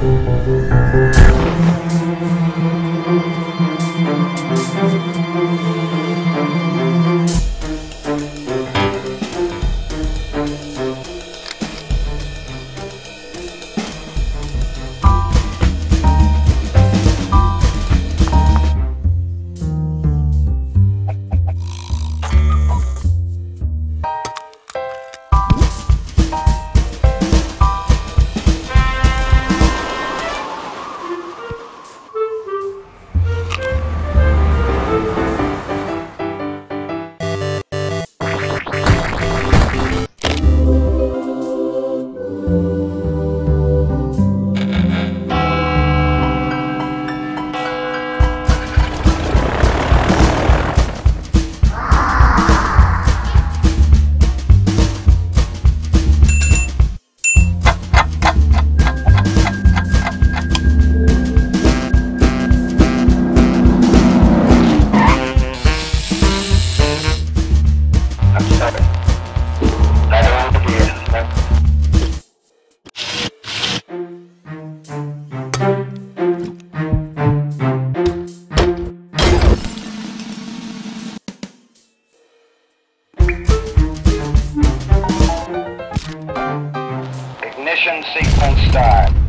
Thank you. Ignition sequence start.